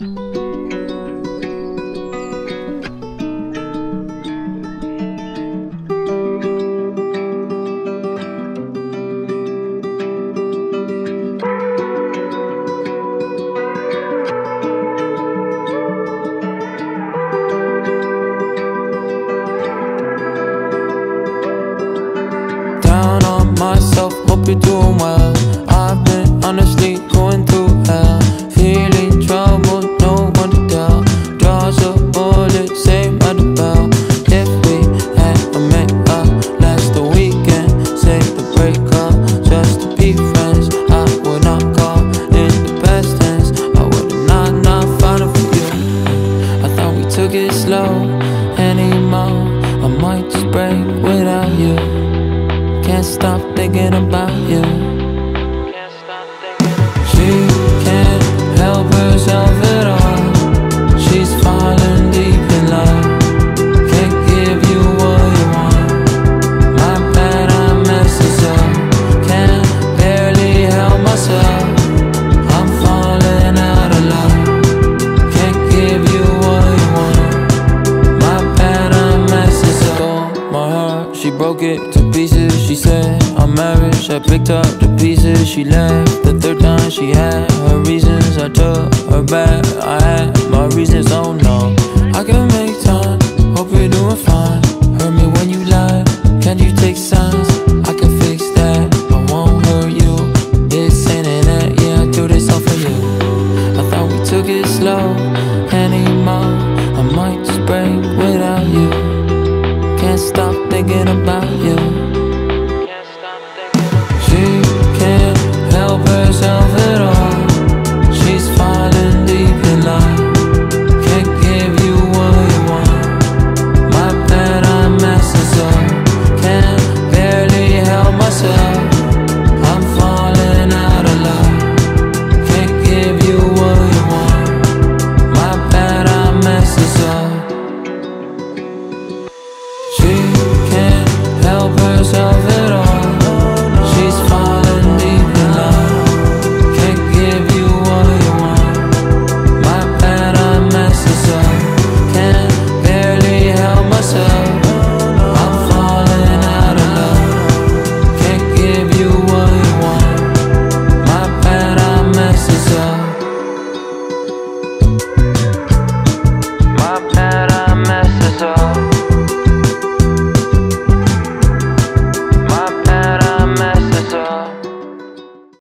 Down on myself, hope you're doing well. It slow anymore. I might just break without you. Can't stop thinking about you. She broke it to pieces. She said I'm married, I picked up the pieces. She left the third time. She had her reasons. I took her back. I had my reasons. Oh no. thinking about you. She can't help herself.